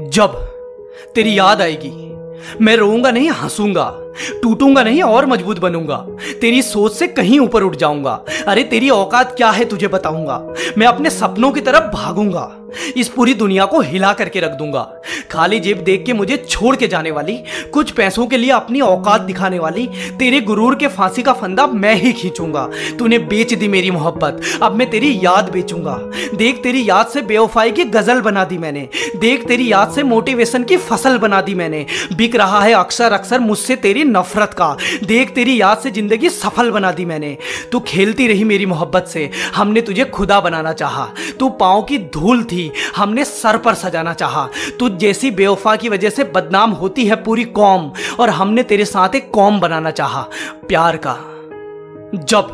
जब तेरी याद आएगी, मैं रोऊँगा नहीं, हंसूँगा, टूटूँगा नहीं, और मज़बूत बनूँगा। तेरी सोच से कहीं ऊपर उठ जाऊँगा। अरे, तेरी औकात क्या है तुझे बताऊँगा। मैं अपने सपनों की तरफ़ भागूँगा। इस पूरी दुनिया को हिला करके रख दूँगा। खाली जेब देख के मुझे छोड़ के जाने वाली, कुछ पैसों के लिए अपनी औकात दिखाने वाली, तेरे गुरूर के फांसी का फंदा मैं ही खींचूँगा। तूने बेच दी मेरी मोहब्बत, अब मैं तेरी याद बेचूँगा। देख तेरी याद से बेवफाई की गज़ल बना दी मैंने। देख तेरी याद से मोटिवेशन की फ़सल बना दी मैंने। बिक रहा है अक्सर अक्सर मुझसे तेरी नफरत का। देख तेरी याद से ज़िंदगी सफल बना दी मैंने। तू खेलती रही मेरी मोहब्बत से, हमने तुझे खुदा बनाना चाहा। तू पाँव की धूल थी, हमने सर पर सजाना चाहा। तुझ जैसी बेवफा की वजह से बदनाम होती है पूरी कौम, और हमने तेरे साथ एक कौम बनाना चाहा। प्यार का, जब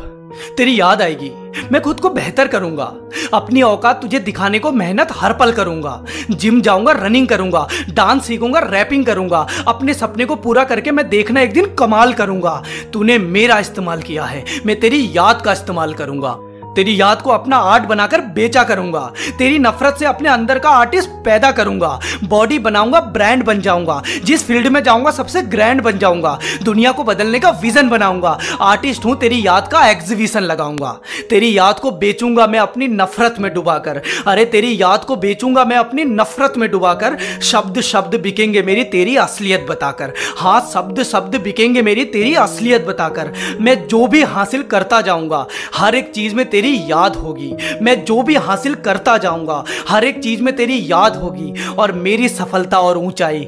तेरी याद आएगी, मैं खुद को बेहतर करूँगा। अपनी औकात तुझे दिखाने को मेहनत हर पल करूँगा। जिम जाऊँगा, रनिंग करूँगा, डांस सीखूँगा, रैपिंग करूँगा। अपने सपने को पूरा करके मैं देखना एक दिन कमाल करूँगा। तूने मेरा इस्तेमाल किया है, मैं तेरी याद का इस्तेमाल करूँगा। तेरी याद को अपना आर्ट बनाकर बेचा करूँगा। तेरी नफरत से अपने अंदर का आर्टिस्ट पैदा करूँगा। बॉडी बनाऊँगा ब्रांड बन जाऊँगा। जिस फ़ील्ड में जाऊँगा, सबसे ग्रैंड बन जाऊँगा। दुनिया को बदलने का विजन बनाऊँगा। आर्टिस्ट हूँ, तेरी याद का एग्जीबिशन लगाऊँगा। तेरी याद को बेचूँगा मैं अपनी नफरत में डुबाकर। अरे, तेरी याद को बेचूँगा मैं अपनी नफरत में डुबाकर। शब्द शब्द बिकेंगे मेरी तेरी असलियत बताकर। हाँ शब्द शब्द बिकेंगे मेरी तेरी असलियत बताकर। मैं जो भी हासिल करता जाऊँगा, हर एक चीज़ में तेरी तेरी याद होगी। मैं जो भी हासिल करता जाऊँगा, हर एक चीज़ में तेरी याद होगी और मेरी सफलता और ऊंचाई।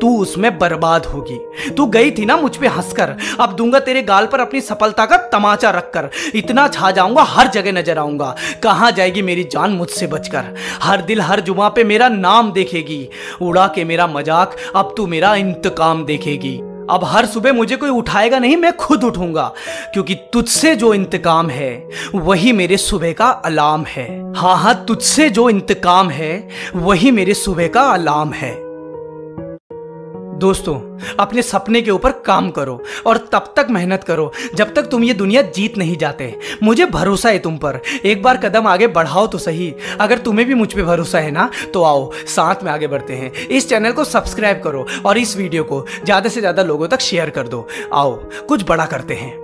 तू उसमें बर्बाद होगी। तू गई थी ना मुझ पे हंसकर। अब दूँगा तेरे गाल पर अपनी सफलता का तमाचा रखकर। इतना छा जाऊँगा, हर जगह नज़र आऊँगा। कहाँ जाएगी मेरी जान मुझसे बचकर? हर दिल, हर जुमा पे मेरा नाम देखेगी। उड़ा के मेरा मज़ाक, अब तू मेरा इंतकाम देखेगी। अब हर सुबह मुझे कोई उठाएगा नहीं, मैं खुद उठूँगा, क्योंकि तुझसे जो इंतकाम है, वही मेरे सुबह का अलार्म है। हाँ हाँ तुझसे जो इंतकाम है, वही मेरे सुबह का अलार्म है। दोस्तों, अपने सपने के ऊपर काम करो और तब तक मेहनत करो, जब तक तुम ये दुनिया जीत नहीं जाते। मुझे भरोसा है तुम पर। एक बार कदम आगे बढ़ाओ तो सही। अगर तुम्हें भी मुझ पर भरोसा है ना तो आओ, साथ में आगे बढ़ते हैं। इस चैनल को सब्सक्राइब करो और इस वीडियो को ज़्यादा से ज़्यादा लोगों तक शेयर कर दो। आओ, कुछ बड़ा करते हैं।